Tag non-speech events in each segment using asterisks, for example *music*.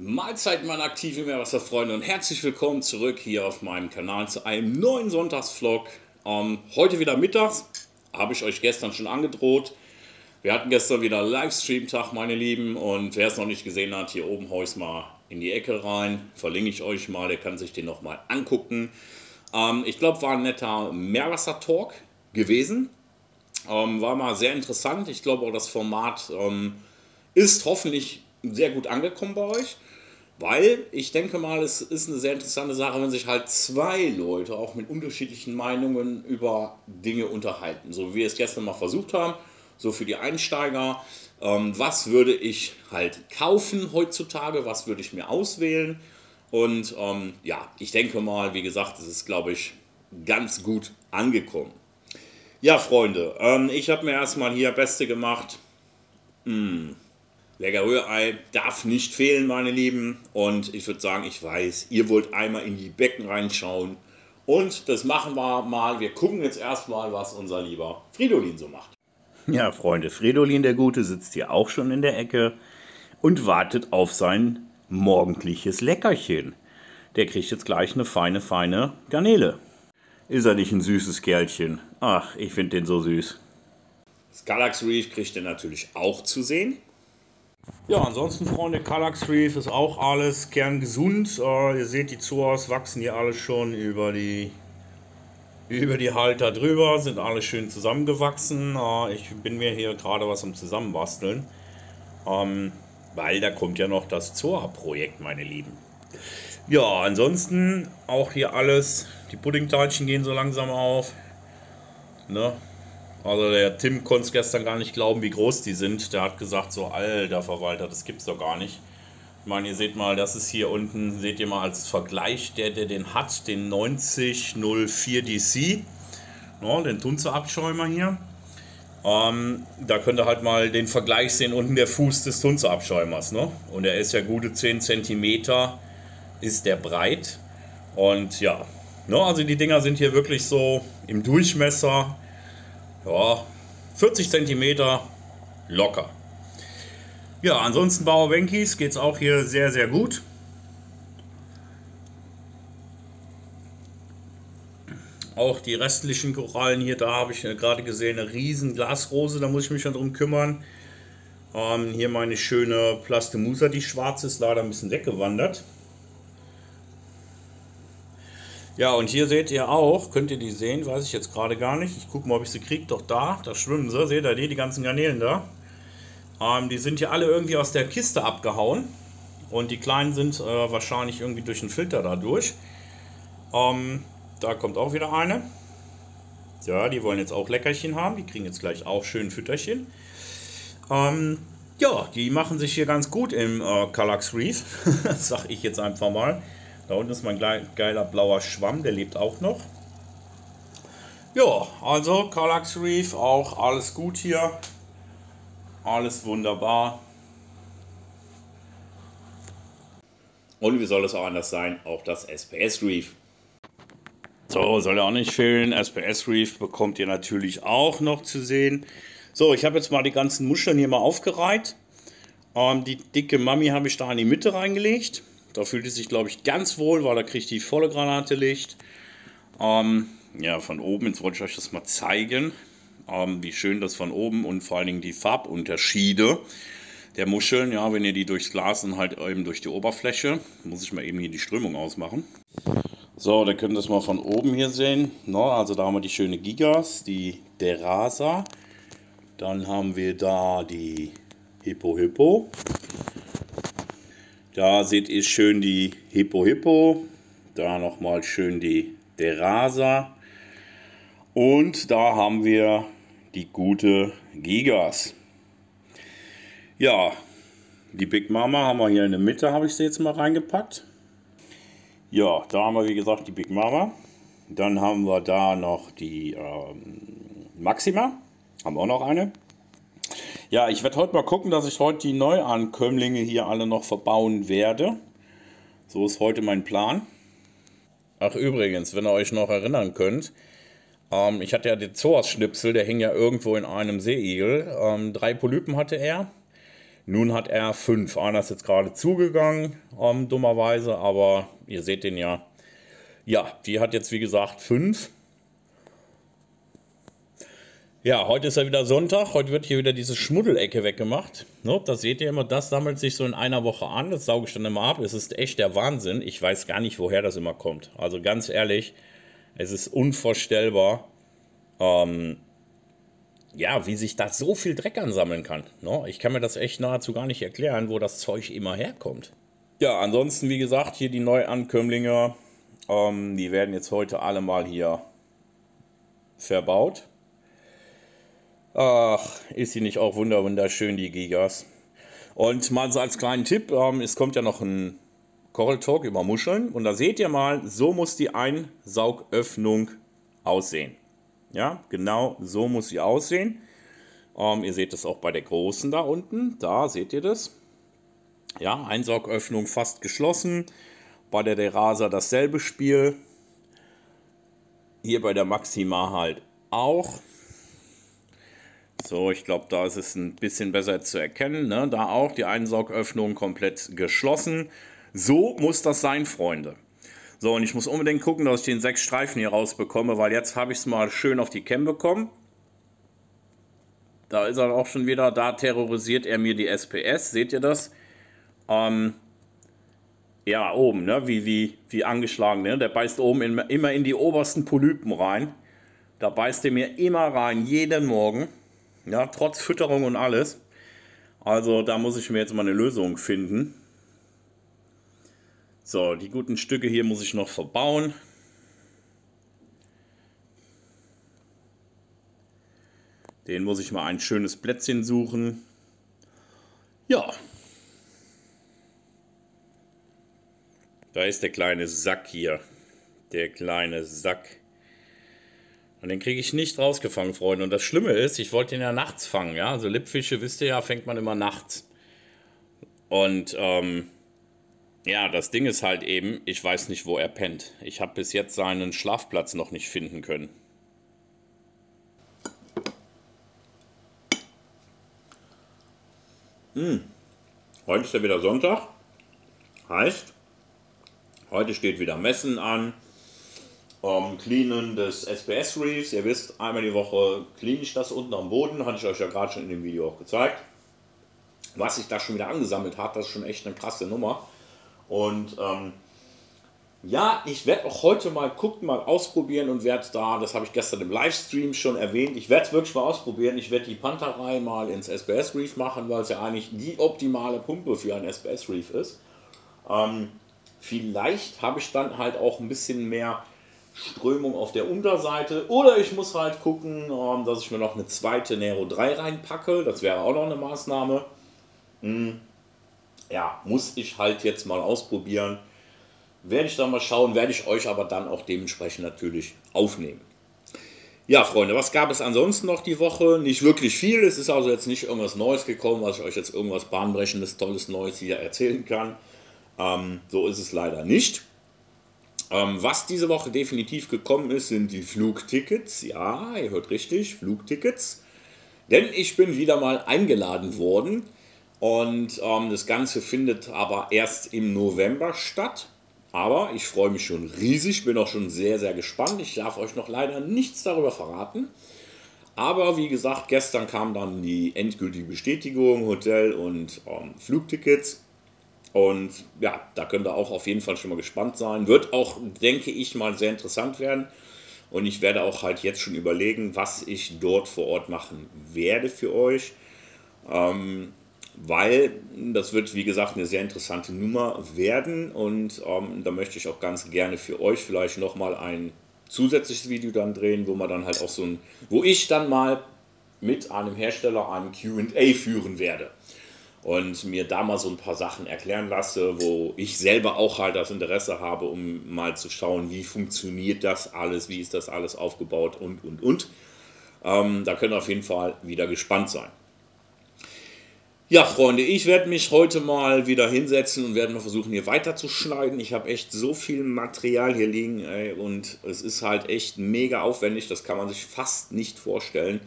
Mahlzeit, meine aktive Meerwasserfreunde und herzlich willkommen zurück hier auf meinem Kanal zu einem neuen Sonntagsvlog. Ähm, heute wieder mittags, habe ich euch gestern schon angedroht. Wir hatten gestern wieder Livestream-Tag, meine Lieben, und wer es noch nicht gesehen hat, hier oben haue ich mal in die Ecke rein, verlinke ich euch mal, der kann sich den nochmal angucken. Ähm, ich glaube, war ein netter Meerwasser-Talk gewesen. Ähm, war mal sehr interessant. Ich glaube auch, das Format ähm, ist hoffentlich sehr gut angekommen bei euch. Weil ich denke mal, es ist eine sehr interessante Sache, wenn sich halt zwei Leute auch mit unterschiedlichen Meinungen über Dinge unterhalten. So wie wir es gestern mal versucht haben, so für die Einsteiger. Ähm, was würde ich halt kaufen heutzutage? Was würde ich mir auswählen? Und ähm, ja, ich denke mal, wie gesagt, es ist, glaube ich, ganz gut angekommen. Ja, Freunde, ähm, ich habe mir erstmal hier Beste gemacht. Mmh Lecker Rührei darf nicht fehlen, meine Lieben. Und ich würde sagen, ich weiß, ihr wollt einmal in die Becken reinschauen. Und das machen wir mal. Wir gucken jetzt erstmal, was unser lieber Fridolin so macht. Ja, Freunde, Fridolin der Gute sitzt hier auch schon in der Ecke und wartet auf sein morgendliches Leckerchen. Der kriegt jetzt gleich eine feine, feine Garnele. Ist er nicht ein süßes Kerlchen? Ach, ich finde den so süß. Das Galax Reef kriegt er natürlich auch zu sehen. Ja, ansonsten, Freunde, Kallax Reef ist auch alles kerngesund. Äh, ihr seht, die Zoas wachsen hier alle schon über die, über die Halter drüber, sind alle schön zusammengewachsen. Äh, ich bin mir hier gerade was am Zusammenbasteln, ähm, weil da kommt ja noch das Zoa-Projekt, meine Lieben. Ja, ansonsten auch hier alles. Die Puddingteilchen gehen so langsam auf. Ne? Also der Tim konnte es gestern gar nicht glauben, wie groß die sind. Der hat gesagt, so alter Verwalter, das gibt's doch gar nicht. Ich meine, ihr seht mal, das ist hier unten, seht ihr mal als Vergleich, der, der den hat, den 9004 DC. No, den Tunze-Abschäumer hier. Ähm, da könnt ihr halt mal den Vergleich sehen, unten der Fuß des Tunze-Abschäumers. Ne? Und er ist ja gute 10 cm, ist der breit. Und ja, no, also die Dinger sind hier wirklich so im Durchmesser ja, 40 cm locker. Ja, ansonsten Bauer Wenkis geht es auch hier sehr, sehr gut. Auch die restlichen Korallen hier, da habe ich gerade gesehen, eine riesen Glasrose, da muss ich mich schon drum kümmern. Ähm, hier meine schöne Plastemusa, die schwarz ist, leider ein bisschen weggewandert. Ja, und hier seht ihr auch, könnt ihr die sehen, weiß ich jetzt gerade gar nicht. Ich gucke mal, ob ich sie kriege. Doch da, da schwimmen sie. Seht ihr die, die ganzen Garnelen da? Ähm, die sind hier alle irgendwie aus der Kiste abgehauen. Und die kleinen sind äh, wahrscheinlich irgendwie durch den Filter da durch. Ähm, da kommt auch wieder eine. Ja, die wollen jetzt auch Leckerchen haben. Die kriegen jetzt gleich auch schön Fütterchen. Ähm, ja, die machen sich hier ganz gut im äh, Kallax Reef. das *laughs* sag ich jetzt einfach mal. Da unten ist mein geiler blauer Schwamm, der lebt auch noch. Ja, also Kallax Reef, auch alles gut hier. Alles wunderbar. Und wie soll es auch anders sein? Auch das SPS Reef. So, soll ja auch nicht fehlen. SPS Reef bekommt ihr natürlich auch noch zu sehen. So, ich habe jetzt mal die ganzen Muscheln hier mal aufgereiht. Ähm, die dicke Mami habe ich da in die Mitte reingelegt. Da fühlt es sich, glaube ich, ganz wohl, weil da kriegt die volle Granate Licht. Ähm, ja, von oben, jetzt wollte ich euch das mal zeigen, ähm, wie schön das von oben und vor allen Dingen die Farbunterschiede der Muscheln, ja, wenn ihr die durchs Glas und halt eben durch die Oberfläche, muss ich mal eben hier die Strömung ausmachen. So, da könnt ihr das mal von oben hier sehen. No, also da haben wir die schöne Gigas, die Derasa. Dann haben wir da die Hippo Hippo. Da seht ihr schön die Hippo Hippo. Da nochmal schön die Derasa. Und da haben wir die gute Gigas. Ja, die Big Mama haben wir hier in der Mitte, habe ich sie jetzt mal reingepackt. Ja, da haben wir wie gesagt die Big Mama. Dann haben wir da noch die ähm, Maxima. Haben wir auch noch eine. Ja, ich werde heute mal gucken, dass ich heute die Neuankömmlinge hier alle noch verbauen werde. So ist heute mein Plan. Ach übrigens, wenn ihr euch noch erinnern könnt, ähm, ich hatte ja den Zoas-Schnipsel, der hing ja irgendwo in einem Seeigel. Ähm, drei Polypen hatte er. Nun hat er fünf. Einer ist jetzt gerade zugegangen ähm, dummerweise, aber ihr seht den ja. Ja, die hat jetzt wie gesagt fünf. Ja, heute ist ja wieder Sonntag. Heute wird hier wieder diese Schmuddelecke weggemacht. Das seht ihr immer, das sammelt sich so in einer Woche an. Das sauge ich dann immer ab. Es ist echt der Wahnsinn. Ich weiß gar nicht, woher das immer kommt. Also ganz ehrlich, es ist unvorstellbar, ähm, ja, wie sich da so viel Dreck ansammeln kann. Ich kann mir das echt nahezu gar nicht erklären, wo das Zeug immer herkommt. Ja, ansonsten, wie gesagt, hier die Neuankömmlinge, ähm, die werden jetzt heute alle mal hier verbaut. Ach, ist sie nicht auch wunderschön, die Gigas. Und mal so als kleinen Tipp, ähm, es kommt ja noch ein Coral Talk über Muscheln. Und da seht ihr mal, so muss die Einsaugöffnung aussehen. Ja, genau so muss sie aussehen. Ähm, ihr seht es auch bei der großen da unten. Da seht ihr das. Ja, Einsaugöffnung fast geschlossen. Bei der Derasa dasselbe Spiel. Hier bei der Maxima halt auch. So, ich glaube, da ist es ein bisschen besser zu erkennen. Ne? Da auch die Einsaugöffnung komplett geschlossen. So muss das sein, Freunde. So, und ich muss unbedingt gucken, dass ich den sechs Streifen hier rausbekomme, weil jetzt habe ich es mal schön auf die Cam bekommen. Da ist er auch schon wieder, da terrorisiert er mir die SPS, seht ihr das? Ähm, ja, oben, ne? wie, wie, wie angeschlagen, ne? der beißt oben in, immer in die obersten Polypen rein. Da beißt er mir immer rein, jeden Morgen. Ja, trotz Fütterung und alles. Also da muss ich mir jetzt mal eine Lösung finden. So, die guten Stücke hier muss ich noch verbauen. Den muss ich mal ein schönes Plätzchen suchen. Ja. Da ist der kleine Sack hier. Der kleine Sack. Und den kriege ich nicht rausgefangen, Freunde. Und das Schlimme ist, ich wollte ihn ja nachts fangen. Ja? Also Lippfische, wisst ihr ja, fängt man immer nachts. Und ähm, ja, das Ding ist halt eben, ich weiß nicht, wo er pennt. Ich habe bis jetzt seinen Schlafplatz noch nicht finden können. Hm. Heute ist ja wieder Sonntag. Heißt, heute steht wieder Messen an ähm, Cleanen des SPS Reefs. Ihr wisst, einmal die Woche clean ich das unten am Boden. Hatte ich euch ja gerade schon in dem Video auch gezeigt. Was sich da schon wieder angesammelt hat, das ist schon echt eine krasse Nummer. Und ähm, ja, ich werde auch heute mal gucken, mal ausprobieren und werde da, das habe ich gestern im Livestream schon erwähnt, ich werde es wirklich mal ausprobieren. Ich werde die Panterei mal ins SPS Reef machen, weil es ja eigentlich die optimale Pumpe für ein SPS Reef ist. Ähm, vielleicht habe ich dann halt auch ein bisschen mehr Strömung auf der Unterseite. Oder ich muss halt gucken, ähm, dass ich mir noch eine zweite Nero 3 reinpacke. Das wäre auch noch eine Maßnahme. Hm. Ja, muss ich halt jetzt mal ausprobieren. Werde ich dann mal schauen, werde ich euch aber dann auch dementsprechend natürlich aufnehmen. Ja, Freunde, was gab es ansonsten noch die Woche? Nicht wirklich viel. Es ist also jetzt nicht irgendwas Neues gekommen, was ich euch jetzt irgendwas Bahnbrechendes, Tolles, Neues hier erzählen kann. Ähm, so ist es leider nicht. Ähm, was diese Woche definitiv gekommen ist, sind die Flugtickets. Ja, ihr hört richtig, Flugtickets. Denn ich bin wieder mal eingeladen worden. Und ähm, das Ganze findet aber erst im November statt. Aber ich freue mich schon riesig, bin auch schon sehr, sehr gespannt. Ich darf euch noch leider nichts darüber verraten. Aber wie gesagt, gestern kam dann die endgültige Bestätigung, Hotel und ähm, Flugtickets. Und ja, da könnt ihr auch auf jeden Fall schon mal gespannt sein. Wird auch, denke ich, mal sehr interessant werden. Und ich werde auch halt jetzt schon überlegen, was ich dort vor Ort machen werde für euch. Ähm, weil das wird, wie gesagt, eine sehr interessante Nummer werden. Und ähm, da möchte ich auch ganz gerne für euch vielleicht nochmal ein zusätzliches Video dann drehen, wo man dann halt auch so ein, wo ich dann mal mit einem Hersteller ein QA führen werde und mir da mal so ein paar Sachen erklären lasse, wo ich selber auch halt das Interesse habe, um mal zu schauen, wie funktioniert das alles, wie ist das alles aufgebaut und, und, und. Ähm, da können auf jeden Fall wieder gespannt sein. Ja, Freunde, ich werde mich heute mal wieder hinsetzen und werde mal versuchen, hier weiterzuschneiden. Ich habe echt so viel Material hier liegen ey, und es ist halt echt mega aufwendig. Das kann man sich fast nicht vorstellen.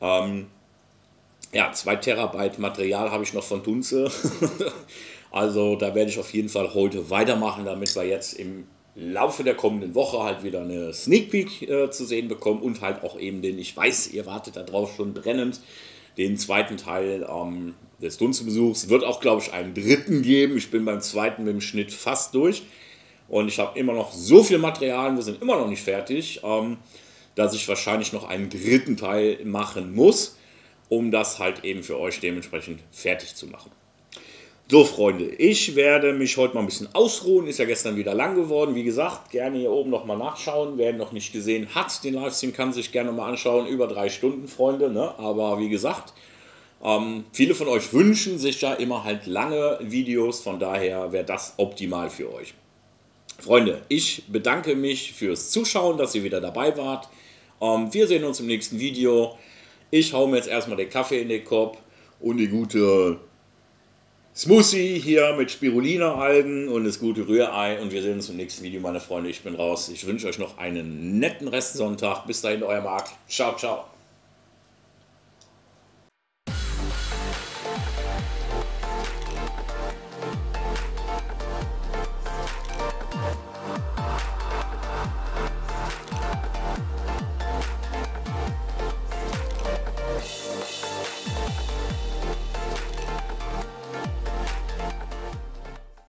Ähm, ja, 2 Terabyte Material habe ich noch von Tunze. *laughs* Also da werde ich auf jeden Fall heute weitermachen, damit wir jetzt im Laufe der kommenden Woche halt wieder eine Sneak Peek äh, zu sehen bekommen und halt auch eben den, ich weiß, ihr wartet darauf schon brennend, den zweiten Teil ähm, des Dunstbesuchs. Wird auch, glaube ich, einen dritten geben. Ich bin beim zweiten mit dem Schnitt fast durch und ich habe immer noch so viel Material, wir sind immer noch nicht fertig, ähm, dass ich wahrscheinlich noch einen dritten Teil machen muss, um das halt eben für euch dementsprechend fertig zu machen. So, Freunde, ich werde mich heute mal ein bisschen ausruhen. Ist ja gestern wieder lang geworden. Wie gesagt, gerne hier oben nochmal nachschauen. Wer noch nicht gesehen hat, den Livestream kann sich gerne mal anschauen. Über drei Stunden, Freunde. Ne? Aber wie gesagt, ähm, viele von euch wünschen sich ja immer halt lange Videos. Von daher wäre das optimal für euch. Freunde, ich bedanke mich fürs Zuschauen, dass ihr wieder dabei wart. Ähm, wir sehen uns im nächsten Video. Ich hau mir jetzt erstmal den Kaffee in den Kopf und die gute Smoothie hier mit Spirulina-Algen und das gute Rührei. Und wir sehen uns im nächsten Video, meine Freunde. Ich bin raus. Ich wünsche euch noch einen netten Restsonntag. Bis dahin, euer Marc. Ciao, ciao.